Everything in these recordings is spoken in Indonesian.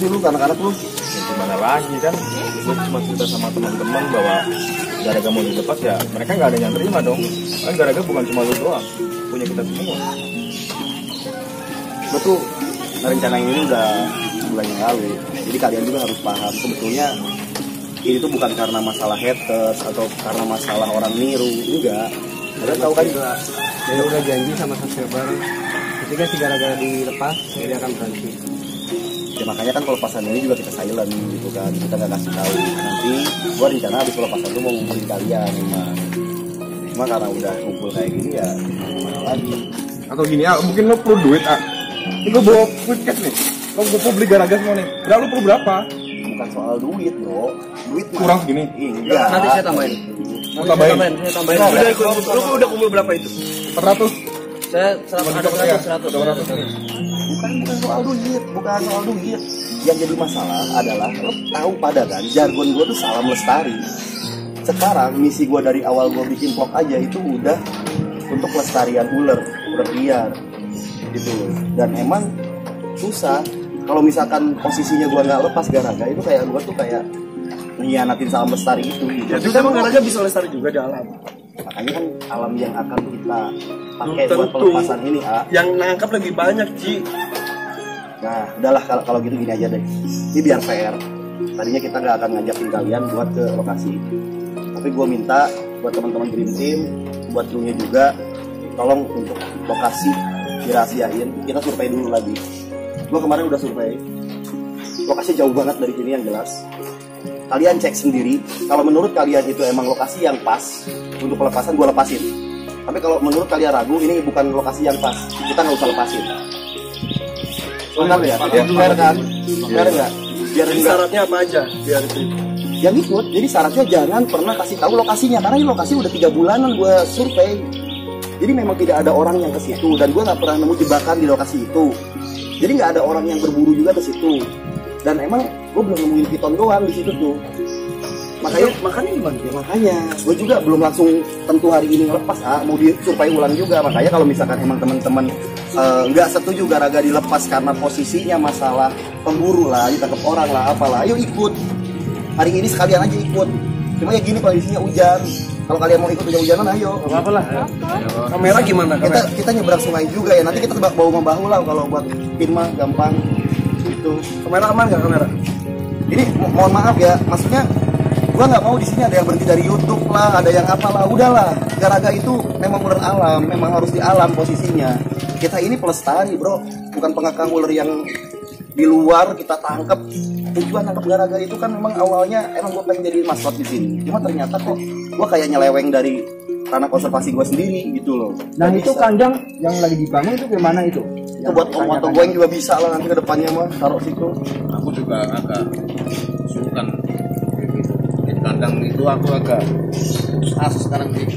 sih lu ke anak-anak lu? Ya gimana lagi kan? Gue cuma cerita sama teman-teman bahwa gara-gara mau dilepas ya mereka nggak ada yang terima dong. Kan gara-gara bukan cuma lu doang punya kita semua. Gue tuh rencana ini udah bulan yang lalu jadi kalian juga harus paham sebetulnya ini tuh bukan karena masalah haters atau karena masalah orang niru enggak. Kalian tahu kan? Juga Dia udah janji sama subscriber ketika si gara-gara dilepas dia akan berhenti. Ya makanya kan pelepasan ini juga kita silent gitu kan kita nggak kasih tahu nanti gua rencana habis pelepasan tuh mau ngumpulin kalian emang cuma karena udah kumpul kayak gini ya gimana lagi atau gini ah mungkin lo perlu duit ah ini gue bawa quick nih lo gue mau beli garaga semua nih berapa lo perlu berapa bukan soal duit bro duit mah- Kurang segini? enggak Nanti saya tambahin. mau tambahin Saya tambahin. Nah, Udah, udah, lu udah kumpul berapa itu? 400 Saya seratus ada seratus seratus. bukan bukan soal duit bukan soal duit yang jadi masalah adalah lo tahu pada kan jargon gue tuh salam lestari sekarang misi gue dari awal gue bikin vlog aja itu udah untuk pelestarian ular ular liar gitu dan emang susah kalau misalkan posisinya gue nggak lepas garaga itu kayak gue tuh kayak ngianatin salam lestari itu gitu. Jadi emang garaga bisa lestari juga di alam. Makanya kan alam yang akan kita pakai Tentu. buat pelepasan ini ah Yang nangkap lebih banyak Ci. Nah, udahlah kalau kalau gitu gini aja deh. Ini biar fair. Tadinya kita nggak akan ngajakin kalian buat ke lokasi. Tapi gue minta buat teman-teman Dream Team, buat krunya juga, tolong untuk lokasi dirahasiain. Kita survei dulu lagi. Gue kemarin udah survei. Lokasi jauh banget dari sini yang jelas. Kalian cek sendiri. Kalau menurut kalian itu emang lokasi yang pas untuk pelepasan, gue lepasin. Tapi kalau menurut kalian ragu, ini bukan lokasi yang pas. Kita nggak usah lepasin. Benar ya? Fair kan? Benar nggak? Biar syaratnya apa aja biar itu. yang ikut. Jadi syaratnya jangan pernah kasih tahu lokasinya karena ini lokasi udah tiga bulanan gue survei. Jadi memang tidak ada orang yang ke situ dan gue nggak pernah nemu jebakan di lokasi itu. Jadi nggak ada orang yang berburu juga ke situ. Dan emang gue belum nemuin piton doang di situ tuh. Makanya Makanya gimana? Ya makanya, gue juga belum langsung tentu hari ini ngelepas ah, mau disupai ulang juga. Makanya kalau misalkan emang teman-teman eh, nggak setuju gara-gara dilepas karena posisinya masalah pemburu lah, ditangkap orang lah, apalah, ayo ikut. Hari ini sekalian aja ikut. Cuma ya gini kondisinya hujan. Kalau kalian mau ikut hujan-hujanan, ayo. Apa lah. Kamera gimana? Kita Kamera. kita nyebrang sungai juga ya. Nanti kita bawa membahu lah kalau buat pin mah gampang. Gitu. Kamera aman nggak kamera? Ini mo- mohon maaf ya, maksudnya gua nggak mau di sini ada yang berhenti dari YouTube lah, ada yang apalah, udahlah. Garaga itu memang ular alam, memang harus di alam posisinya. Kita ini pelestari bro, bukan pengekang ular yang di luar kita tangkap. Tujuan tangkap garaga itu kan memang awalnya emang gua pengen jadi maskot di sini. Cuma ternyata kok gua kayak nyeleweng dari tanah konservasi gua sendiri gitu loh. Dan Nggak itu bisa. kandang yang lagi dibangun itu gimana itu? itu buat om atau goeng juga bisa lah nanti ke depannya mah taruh situ. aku juga agak sungkan gitu. di kandang itu aku agak susah sekarang sih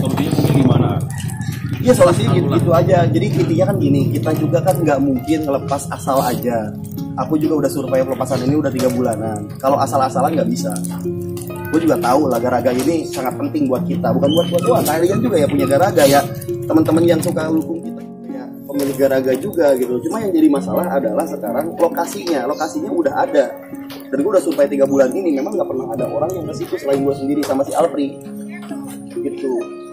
solusinya mungkin gimana Iya solusinya gitu, gitu aja. Jadi intinya kan gini, kita juga kan nggak mungkin ngelepas asal aja. Aku juga udah survei pelepasan ini udah tiga bulanan. Kalau asal-asalan nggak bisa. Gue juga tahu lah garaga ini sangat penting buat kita, bukan buat buat doang. Kalian juga ya punya garaga ya. Teman-teman yang suka dukung kita ya pemilik garaga juga gitu. Cuma yang jadi masalah adalah sekarang lokasinya. Lokasinya udah ada. Dan gue udah survei tiga bulan ini memang nggak pernah ada orang yang ke situ selain gue sendiri sama si Alfri gitu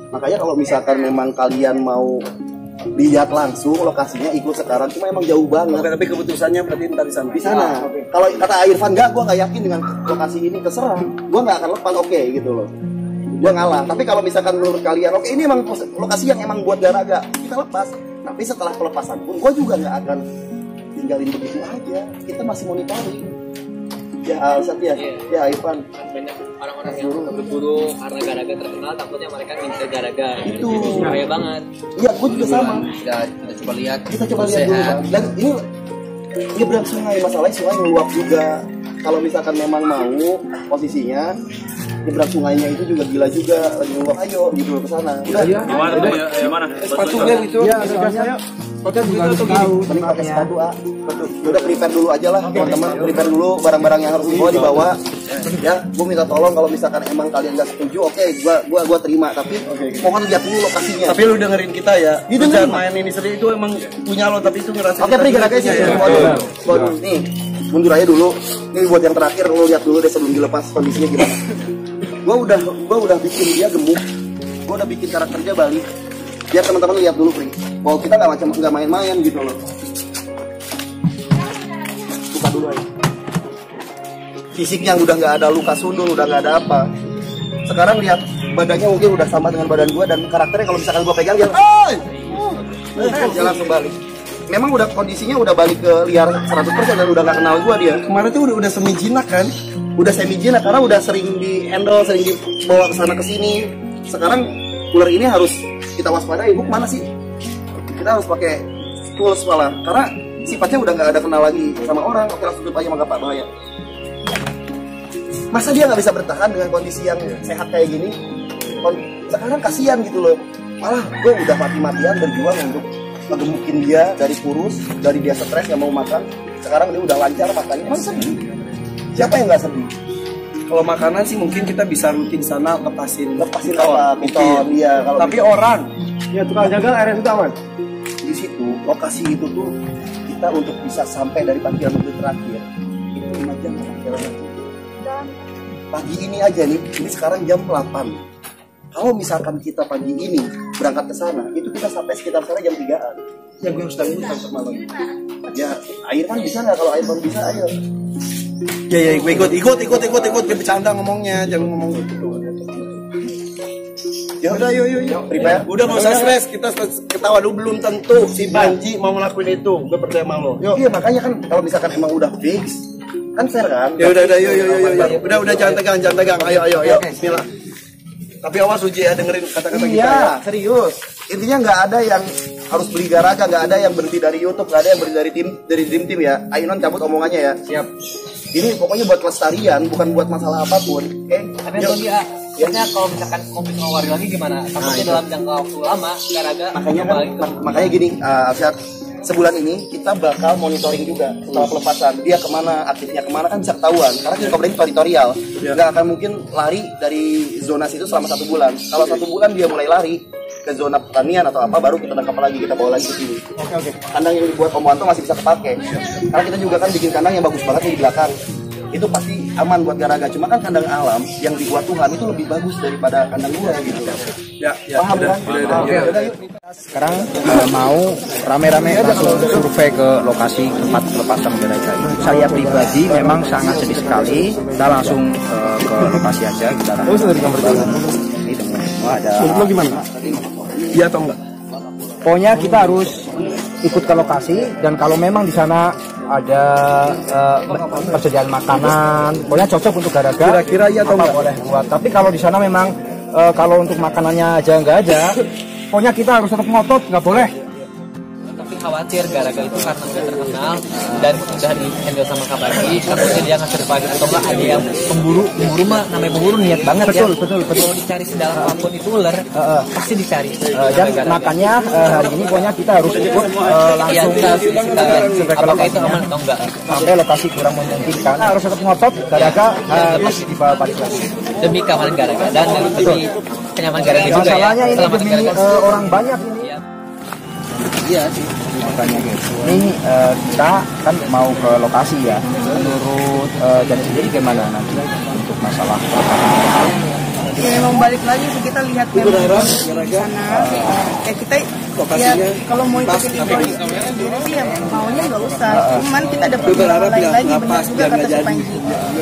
makanya kalau misalkan memang kalian mau lihat langsung lokasinya ikut sekarang. Cuma emang jauh Oke, banget tapi keputusannya berarti ntar di sana. di sana. Kalau kata Irfan enggak gue nggak yakin dengan lokasi ini terserah. Gue nggak akan lepas. Oke gitu loh. Gue ngalah. Tapi kalau misalkan menurut kalian oke ini emang lokasi yang emang buat garaga kita lepas. Tapi setelah pelepasan pun gue juga nggak akan tinggalin begitu aja. Kita masih monitoring ya Alsat ya. Ya Irfan banyak orang-orang yang berburu karena garaga terkenal takutnya mereka ngincer garaga. Itu. bahaya banget. Iya gue juga sama. Kita, kita coba lihat. Kita coba lihat dulu Bang. dan ini nyebrang sungai. Masalahnya sungai meluap juga. Kalau misalkan memang mau posisinya nyebrang sungainya itu juga gila juga. Lagi meluap ayo gitu ke sana. Udah. Gimana? Teman ya? Ya mana? Sepatunya gitu. Iya, soalnya kita juga harus tahu. mending pakai sepatu ah Ya. Udah prepare dulu aja lah teman-teman. Prepare dulu barang-barang yang harus dibawa dibawa. Ya gue minta tolong kalau misalkan emang kalian gak setuju oke gua gua gua terima. Tapi mohon lihat dulu lokasinya. Tapi lu dengerin kita ya. Iya, dengerin. jangan main ini sendiri itu emang punya lo tapi itu ngerasa. Oke, punya sih. ya. Waduh, waduh, nih. mundur aja dulu. Ini buat yang terakhir lo lihat dulu deh sebelum dilepas kondisinya gimana. Gua udah gua udah bikin dia gemuk. Gua udah bikin karakternya balik biar teman-teman lihat dulu Pri bahwa kita nggak macam nggak main-main gitu loh. Buka dulu aja. Fisiknya udah nggak ada luka sundul udah nggak ada apa. Sekarang lihat badannya mungkin udah sama dengan badan gua dan karakternya kalau misalkan gua pegang dia "Oi!" Eh, dia langsung balik? Memang udah kondisinya udah balik ke liar 100% dan udah nggak kenal gua dia. Kemarin tuh udah udah semi jinak kan? udah semi jinak karena udah sering di handle sering dibawa ke sana ke sini. Sekarang ular ini harus kita waspadai bu mana sih? Kita harus pakai tools malah karena sifatnya udah nggak ada kenal lagi sama orang oke langsung tutup aja maka pak bahaya. Masa dia nggak bisa bertahan dengan kondisi yang sehat kayak gini? Sekarang kasihan gitu loh. Malah gue udah mati-matian berjuang untuk ngegemukin dia dari kurus dari dia stres nggak mau makan. Sekarang dia udah lancar makannya. Masa sedih? Siapa yang nggak sedih Kalau makanan sih mungkin kita bisa rutin sana lepasin lepasin piton, apa? Mungkin. piton dia kalau Tapi orang. Ya tukang jagal area itu aman. di situ lokasi itu tuh kita untuk bisa sampai dari parkiran mobil terakhir. Itu 5 jam perjalanan pagi ini aja nih ini sekarang jam 8 kalau misalkan kita pagi ini berangkat ke sana itu kita sampai sekitar sana jam 3an ya gue harus tanggung sampai malam. Ya air kan bisa nggak? Kalau air belum bisa ayo Ya ya gue ikut ikut ikut ikut ikut gue bercanda ngomongnya jangan ngomong gitu. ya udah yuk yuk yuk prepare Udah nggak usah stres kita ketawa dulu belum tentu si Panji mau ngelakuin itu gue percaya sama lo. Yuk. iya makanya kan kalau misalkan emang udah fix kan fair kan Ya udah udah yuk yuk yuk yuk. Udah udah jangan tegang jangan tegang. Ayo ayo ayo. Bismillah. Tapi awas Uji ya dengerin kata-kata kita ya. Iya, serius. Intinya nggak ada yang harus beli garaga, nggak ada yang berhenti dari YouTube, nggak ada yang berhenti dari tim dari dream team ya. Ainon cabut omongannya ya. Siap. Ini pokoknya buat kelestarian, bukan buat masalah apa pun. Oke? Tapi Yuk. Tony ya, maksudnya kalau misalkan kompet sama Wario lagi gimana? Takutnya dalam jangka waktu lama, gara-gara Makanya kan, mak- makanya gini, uh, sebulan ini kita bakal monitoring juga setelah pelepasan dia ke mana aktifnya ke mana kan bisa ketahuan karena kita ini teritorial nggak akan mungkin lari dari zona situ selama satu bulan kalau satu bulan dia mulai lari ke zona pertanian atau apa baru kita tangkap lagi kita bawa lagi ke sini kandang yang dibuat Om Wanto masih bisa kepake karena kita juga kan bikin kandang yang bagus banget nih di belakang itu pasti aman buat garaga cuma kan kandang alam yang dibuat Tuhan itu lebih bagus daripada kandang gua gitu Ya ya. paham udah, kan udah, udah, Oke, udah. udah, yuk. Sekarang eh, mau rame-rame langsung survei ke lokasi tempat pelepasan mereka ini. Saya pribadi memang sangat sedih sekali. Kita langsung eh, ke lokasi aja kita Oh, kamar jalan. Ini teman. Oh, ada. Gimana? Iya atau enggak? Pokoknya kita harus ikut ke lokasi dan kalau memang di sana ada eh, persediaan makanan, pokoknya cocok untuk garaga. Kira-kira iya atau enggak? boleh buat. Tapi kalau di sana memang eh, kalau untuk makanannya aja nggak ada, pokoknya kita harus tetap ngotot, nggak boleh. Tapi khawatir gara-gara itu karena udah terkenal dan udah di handle sama kabagi takutnya dia nggak survive atau enggak ada yang pemburu pemburu mah namanya pemburu niat banget Betul, ya. Betul, betul. mau dicari sedalam apa pun itu ular Heeh. pasti dicari. Eh, dan Gara-gara- makanya eh, hari ini pokoknya kita harus ikut Iya, langsung kita harus kita survei ke apakah itu aman atau enggak? Sampai lokasi kurang memungkinkan Kita harus tetap ngotot garaga harus dibawa balik lagi. Demi keamanan gara-gara dan demi kenyamanan gara-gara juga ya. masalahnya ini demi gara-gara. orang banyak ini. Iya. iya sih makanya gitu. Ini eh, kita kan mau ke lokasi ya. Menurut eh, jadi sendiri gimana nanti untuk masalah ya memang balik lagi sih kita lihat memang di sana ya kita ya kalau mau ikutin informasi sendiri sih ya maunya nggak usah. Cuman kita dapat informasi lain lagi benar juga kata si Panji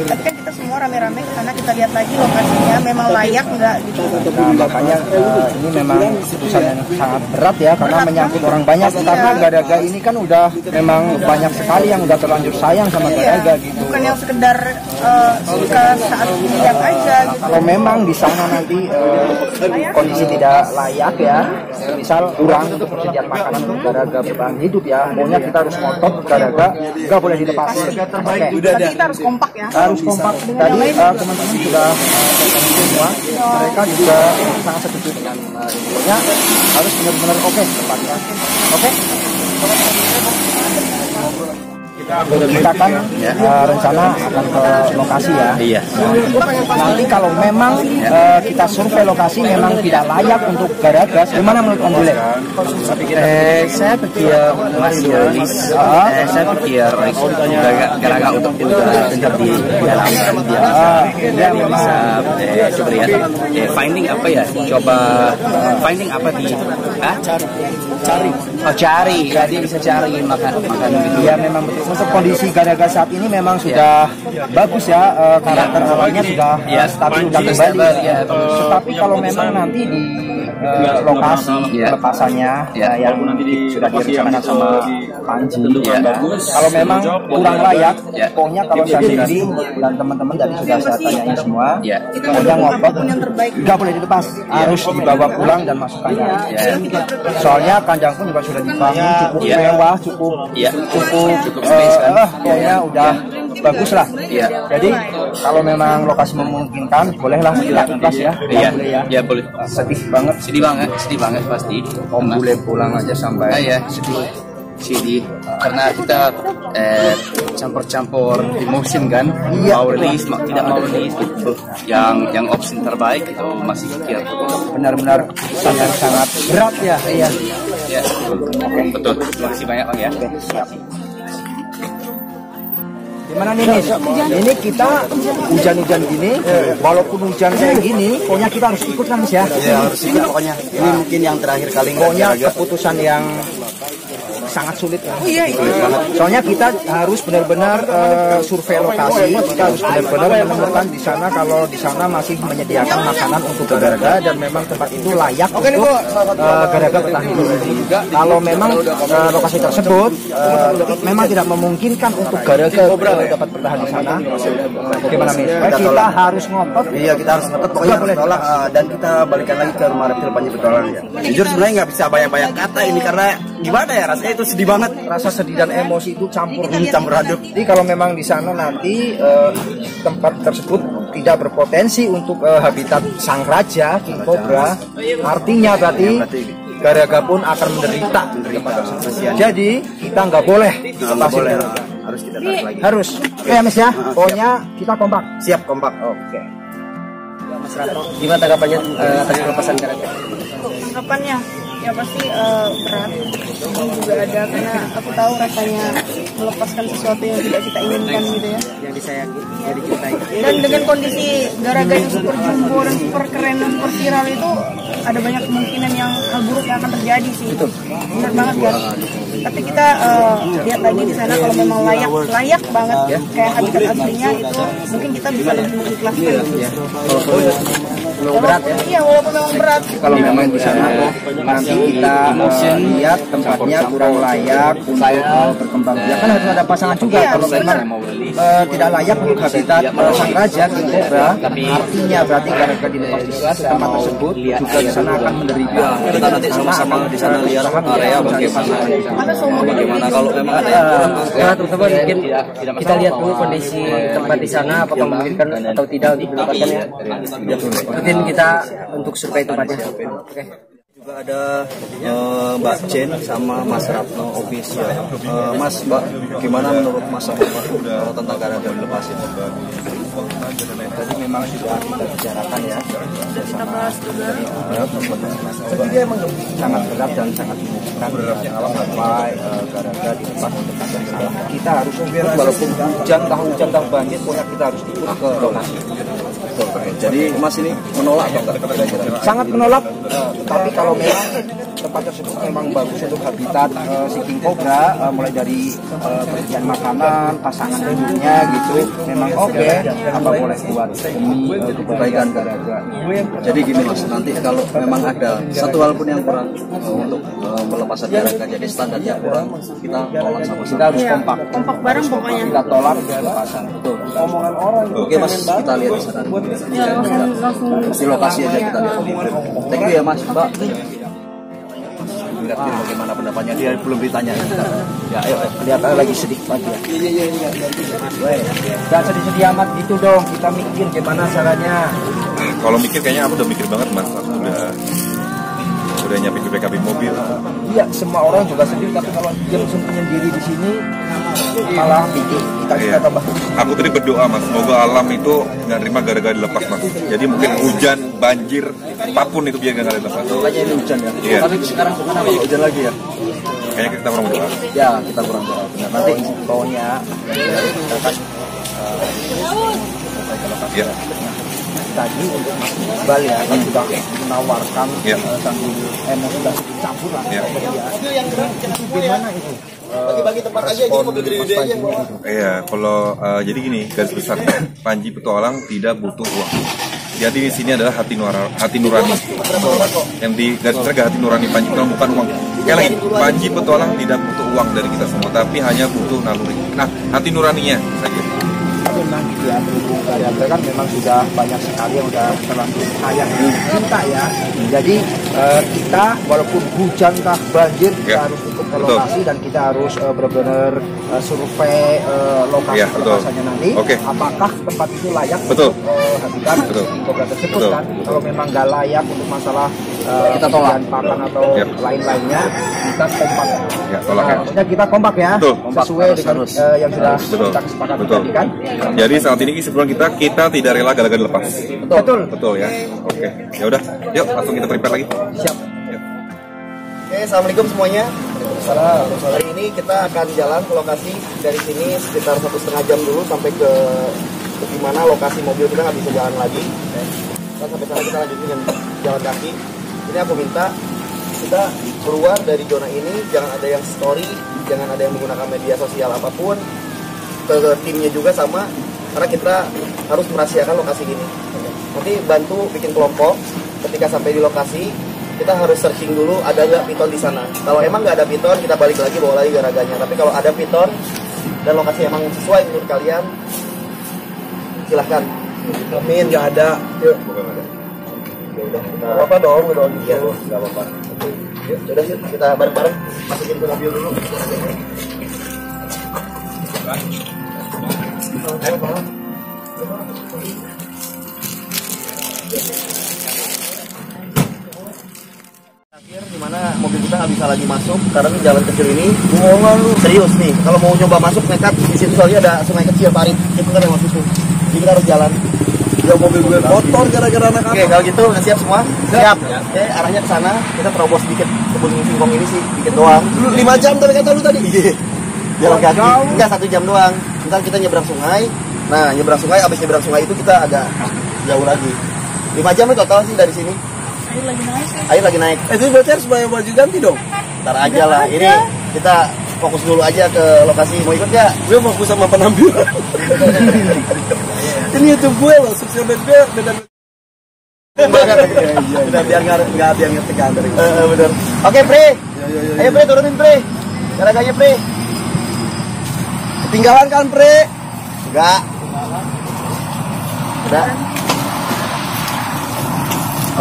tapi kan kita semua rame-rame ke sana kita lihat lagi lokasinya memang layak nggak gitu. Nah, makanya eh, ini memang keputusan yang sangat berat ya karena Berat menyangkut orang banyak. Iya. karena garaga ini kan udah memang banyak sekali yang udah terlanjur sayang sama Iya, garaga gitu. bukan yang sekedar eh, suka saat lihat aja gitu. Kalau memang di sana nanti eh, kondisi tidak layak ya, misal kurang untuk persediaan makanan untuk garaga bertahan hidup ya, pokoknya kita harus ngotot garaga nggak boleh dilepas. Oke. tapi kita harus kompak ya Harus kompak. Tadi eh, teman-teman sudah semua, mereka juga sangat setuju dengan eh, infonya. Harus benar-benar oke tempatnya. Oke. Kita kan eh, rencana akan ke lokasi ya. Iya. Nanti kalau memang eh, kita survei lokasi memang tidak layak untuk garagas, gimana menurut Om Bule? Eh, saya pikir masih rilis. Eh, saya pikir gara-gara untuk juga tetap di dalam dia Ah, dia bisa eh, coba lihat eh, finding apa ya coba finding apa di ah? Cari oh cari ya dia bisa cari makan makan gitu Ya memang betul. Untuk kondisi garagas saat ini memang sudah bagus ya eh, karakter awalnya sudah Ya, eh, stabil sudah kembali. ya. Tetapi kalau memang nanti di eh, lokasi Ya. pelepasannya Ya. eh, yang sudah direncanakan sama Panji, Ya. kalau memang kurang layak, Ya. pokoknya kalau saya sendiri dan teman-teman dari sudah saya tanyain semua, Ya. pokoknya ngotot nggak boleh dilepas, harus dibawa pulang dan masuk kandang. Ya. Soalnya kandang pun juga sudah dibangun cukup Ya. mewah, cukup ya cukup Cukup space, eh, pokoknya udah bagus lah. Iya. Jadi kalau memang lokasi memungkinkan, bolehlah kita ikhlas ya. Iya, Boleh ya. ya boleh. Sedih banget. Sedih banget, sedih banget pasti. Om boleh pulang aja sampai. Ah, ya, sedih. Sedih karena kita eh, campur-campur emotion kan, Iya. mau rilis, mau tidak mau rilis gitu. Yang yang opsi terbaik itu masih pikir. Benar-benar sangat sangat berat ya. Iya. Ya, betul. Terima kasih banyak bang ya. Gimana nih Nis? Ini kita hujan-hujan gini, walaupun hujan kayak gini, pokoknya kita harus ikut kan Nis ya. ya harus ikut. Pokoknya ini mungkin yang terakhir kali Pokoknya keputusan yang sangat sulit ya. Iya, itu. Soalnya kita harus benar-benar eh, survei lokasi, kita harus benar-benar menemukan di sana kalau di sana masih menyediakan makanan untuk garaga dan memang tempat itu layak untuk eh, garaga bertahan hidup. Kalau memang eh, lokasi tersebut eh, memang tidak memungkinkan untuk garaga dapat bertahan di sana, bagaimana nih? Kita harus ngotot. Iya kita harus ngotot pokoknya harus tolak eh, dan kita balikan lagi ke rumah reptil Panji ya. Jujur sebenarnya nggak bisa banyak-banyak kata ini karena gimana ya rasanya itu sedih banget. Rasa sedih dan emosi itu campur Ini campur aduk. Jadi kalau memang di sana nanti eh, tempat tersebut tidak berpotensi untuk eh, habitat sang raja king cobra, artinya berarti garaga pun akan menderita. Jadi kita nggak boleh nggak boleh. Harus kita tarik lagi. Harus. Oke ya Mas ya. Pokoknya kita kompak. Siap kompak. Oke. Gimana tanggapannya eh, atas pelepasan garaga? Harapannya ya pasti eh, berat. Ini juga ada karena aku tahu rasanya melepaskan sesuatu yang tidak kita inginkan gitu ya. Yang disayangi, yang dicintai. Dan dengan kondisi garaga yang super jumbo dan super keren dan super viral itu ada banyak kemungkinan yang hal buruk yang akan terjadi sih. Betul. Benar banget kan. Tapi kita eh, lihat lagi di sana kalau memang layak layak banget kayak habitat aslinya itu mungkin kita bisa lebih mengikhlaskan. Walaupun berat ya. Iya walaupun memang berat. Kalau memang di sana nanti kita eh, lihat tempatnya kurang layak untuk berkembang. Biak kan harus ada pasangan juga. Iya, kalau memang eh, tidak layak untuk habitat eh, sang raja king cobra artinya berarti dilepas di tempat tersebut juga di sana akan menderita. Kita nanti sama-sama di sana lihat area bagaimana. Bagaimana kalau memang ada yang kurang. Ya, mungkin kita lihat dulu kondisi tempat di sana apakah memungkinkan atau tidak untuk dilepaskan ya. Mungkin kita untuk survei tempatnya. Oke. juga ada eh, Mbak Jen sama Mas Ratno official. Eh, mas Mbak, gimana menurut Mas kalau tentang garaga dilepasin? Tadi memang sudah kita bicarakan ya kita bahas juga. Jadi emang sangat berat dan sangat kalau sampai eh, garaga dilepas untuk salah. Kita harus ikut walaupun hujan, tahu hujan, tahu banjir, pokoknya kita harus ikut ke lokasi. Jadi Mas ini menolak atau enggak kira-kira? Sangat menolak, tapi kalau memang tempat tersebut memang bagus untuk habitat eh, si king cobra, eh, mulai dari eh, persediaan makanan, pasangan hidupnya gitu, memang oke. Apa boleh buat demi eh, kebaikan garaga. Jadi gini Mas, nanti kalau memang ada satu hal pun yang kurang eh, untuk eh, pelepasan garaga jadi standarnya kurang, kita tolak sama Kita harus Iya, kompak. kompak bareng pokoknya. Kita tolak pelepasan. Betul. Omongan orang Oke Mas, kita lihat di sana. Ya langsung langsung Di lokasi aja kita lihat. Thank you ya Mas, Mbak. Lihat dulu bagaimana pendapatnya dia belum ditanya. Ya, ayo, ayo. lihat lagi sedikit lagi ya. Weh, Jangan sedih-sedih amat gitu dong. Kita mikir gimana caranya. Kalau mikir kayaknya aku udah mikir banget mas, aku udah udah nyiapin BPKB mobil. Iya, semua orang juga sendiri, tapi kalau dia langsung menyendiri di sini malah bikin kita kita Iya. tambah Aku tadi berdoa mas, semoga alam itu nggak terima gara-gara dilepas mas. Jadi mungkin hujan, banjir, apa pun itu biar nggak dilepas. Makanya ini hujan ya. Iya. Tapi sekarang kenapa kok hujan lagi ya? Kayaknya kita kurang berdoa. Ya, kita kurang tahu. Benar. Nanti baunya kan Ya, tadi untuk Mas Iqbal ya kan sudah menawarkan Iya. eh, sambil emosi sudah campur lah Iya. ya. Gimana itu? bagi-bagi tempat aja jadi mobil aja bawa Iya, kalau eh, jadi gini garis besar Panji Petualang tidak butuh uang. Jadi di sini adalah hati nurani, hati nurani. Yang di garis besar hati nurani Panji Petualang bukan uang. Sekali lagi, Panji Petualang tidak butuh uang dari kita semua, tapi hanya butuh naluri. Nah, hati nuraninya saja. Gitu ya berhubung karya kan memang sudah banyak sekali yang sudah terlanjur sayang dan cinta ya jadi eh, kita walaupun hujan kah banjir kita Ya, harus ikut ke betul. lokasi dan kita harus eh, benar-benar eh, survei eh, lokasi Ya, betul. pelepasannya nanti Oke. apakah tempat itu layak Betul. untuk eh, habitat Betul. kobra tersebut Betul. kan kalau memang nggak layak untuk masalah eh, Kita tolak. pakan atau Ya. lain-lainnya kita kompak Ya, tolak ya. Nah, kita kompak ya Betul. sesuai dengan yang sudah Betul. kita kesepakati Betul. tadi kan Jadi saat ini kesimpulan kita kita tidak rela gara-gara dilepas. betul Betul ya. Oke. Ya udah, yuk langsung kita prepare lagi. siap Oke, assalamualaikum semuanya. Hari ini kita akan jalan ke lokasi dari sini sekitar satu setengah jam dulu sampai ke ke di mana lokasi mobil kita nggak bisa jalan lagi. Dan sampai sana kita lanjutin dengan jalan kaki. Ini aku minta kita keluar dari zona ini, jangan ada yang story, jangan ada yang menggunakan media sosial apa pun. Ke, ke timnya juga sama, karena kita harus merahasiakan lokasi ini. Nanti bantu bikin kelompok. Ketika sampai di lokasi, kita harus searching dulu ada nggak piton di sana. Kalau emang nggak ada piton, kita balik lagi bawa lagi garaganya. Tapi kalau ada piton dan lokasi emang sesuai menurut kalian, silahkan. Amin, nggak ada. Yuk. Ya udah, kita... apa dong, dong. Iya, nggak apa-apa. Yuk, udah yuk kita bareng-bareng masukin ke mobil dulu. Terakhir di mana mobil kita nggak bisa lagi masuk karena ini jalan kecil ini. Bohongan lu. Serius nih kalau mau nyoba masuk nekat. Di situ soalnya ada sungai kecil parit. Itu kan lewat situ jadi kita harus jalan. Ya mobil gue kotor gara-gara anak oke kalau gitu udah siap semua? Siap. Oke arahnya ke sana. Kita terobos dikit kebun singkong ini sih dikit doang. Lu lima jam tapi kata lu tadi. Iya. Jalan kaki. Enggak satu jam doang ntar kita nyebrang sungai nah nyebrang sungai abis nyebrang sungai itu kita agak jauh lagi lima jam itu total sih dari sini air lagi naik Eh, itu berarti harus bayar baju ganti dong. ntar aja lah ini kita fokus dulu aja ke lokasi mau ikut gak? Gue fokus sama penampilan. Ini YouTube gue loh, subscriber gue beda. Udah biar nggak nggak biar nggak tegang dari bener. Oke Pre, ayo Pre turunin Pre, garaganya Pre. Ketinggalan kan, Pre? Enggak. Udah.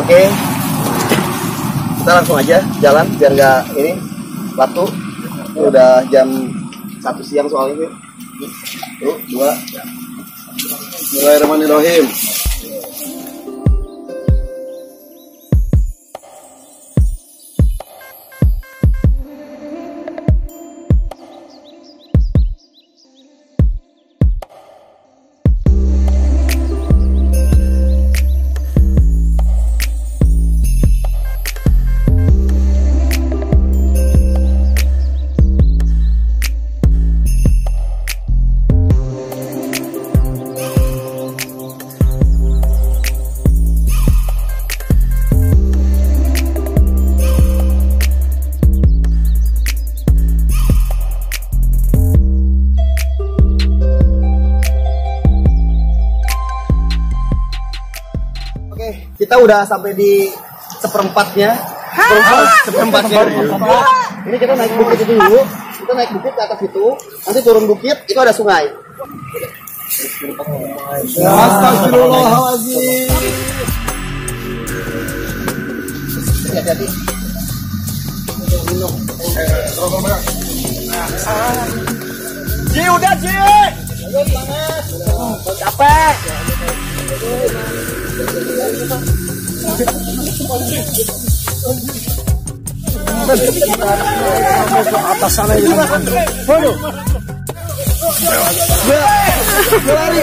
Oke. Kita langsung aja jalan biar nggak ini waktu. Udah jam satu siang soalnya. Tuh, dua. Bismillahirrahmanirrahim. Kita udah sampai di seperempatnya. Seperempat, seperempatnya. Ini kita naik bukit itu dulu. Kita naik bukit ke atas itu. Nanti turun bukit, itu ada sungai. Astagfirullahaladzim. Hati-hati. Ji, udah, Ji. Capek. Atas sana ini. Waduh. Lari.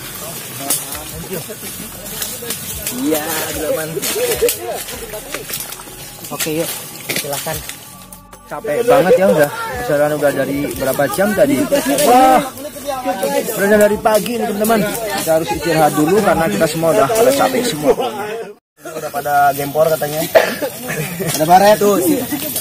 Iya, aman. Oke yuk, silakan. Capek banget ya udah. Perjalanan udah dari berapa jam tadi? Wah, udah dari pagi nih teman-teman. Kita harus istirahat dulu karena kita semua udah pada capek semua. Udah pada gempor katanya. Ada baret tuh.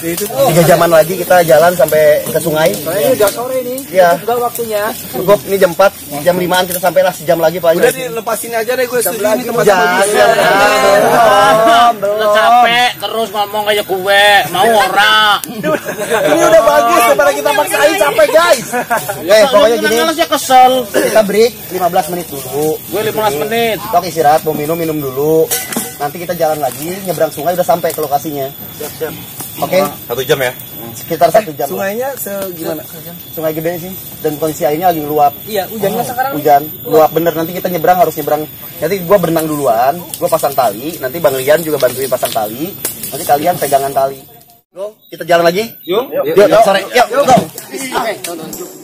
Itu tiga jaman lagi kita jalan sampai ke sungai. Ini udah sore ini. Iya. Juga waktunya. Cukup ini jam 4, jam 5-an kita sampai lah sejam lagi Pak. Udah dilepasin aja deh gue setuju ini tempat Jangan. Udah capek terus ngomong kayak gue, mau ora. Ini udah bagus daripada kita paksain capek guys. Oke, pokoknya gini. Kesel. Kita break 15 menit dulu. Gue 15 menit. Tok istirahat, mau minum minum dulu. Nanti kita jalan lagi, nyebrang sungai udah sampai ke lokasinya. Siap, siap. Oke, Satu jam ya? sekitar satu jam. Sungainya segimana? Sungai gede sih, dan kondisi airnya lagi luap. Iya, hujannya sekarang. Hujan, luap bener. Nanti kita nyebrang harus nyebrang. Nanti gua berenang duluan, gua pasang tali. Nanti Bang Lian juga bantuin pasang tali. Nanti kalian pegangan tali. Go, kita jalan lagi. Yuk, yuk, yuk, sore. Yuk, yuk, go. Yuk,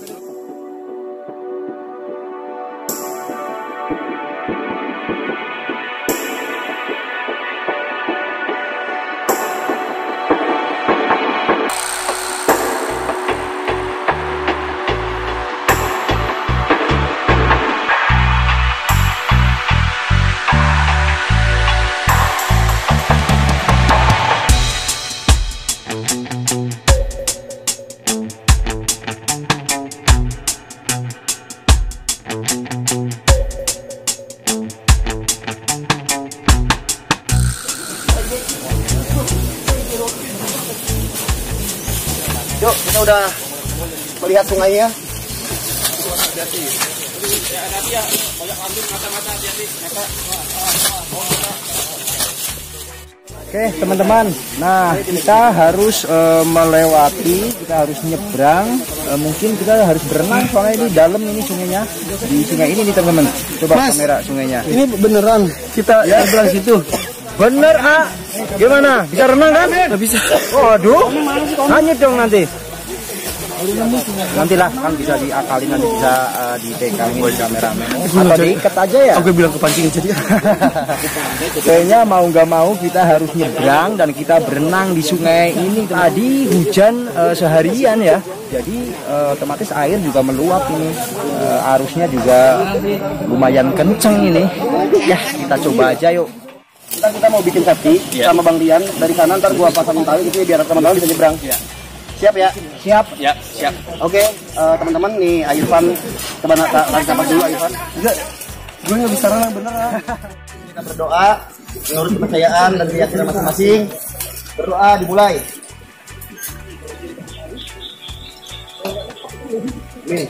melihat sungainya. Oke teman-teman, nah kita harus eh, melewati, kita harus nyebrang. Eh, mungkin kita harus berenang soalnya ini dalam ini sungainya. Di sungai ini nih teman-teman. Coba kamera sungainya. Ini beneran kita Ya sebelah situ. Bener ah. Gimana? Bisa renang kan? bisa. Waduh. Hanyut dong nanti. Nantilah kan bisa diakalin nanti bisa eh, dipegangin kameramen atau diikat aja ya. Aku bilang kepancing jadi. Kayaknya mau nggak mau kita harus nyebrang dan kita berenang di sungai ini. Tadi hujan eh, seharian ya, jadi eh, otomatis air juga meluap ini. Eh, arusnya juga lumayan kenceng ini. Ya kita coba aja yuk. Kita kita mau bikin safety sama Bang Lian dari sana ntar gua pasangin tali gitu ya, biar teman-teman bisa nyebrang. Siap ya? Siap. Ya, siap. Oke, eh, teman-teman nih Ayufan coba nak lagi sabar dulu Ayufan. Enggak. Gue nggak bisa renang beneran. Kita berdoa menurut kepercayaan dan keyakinan masing-masing. Berdoa dimulai. Nih,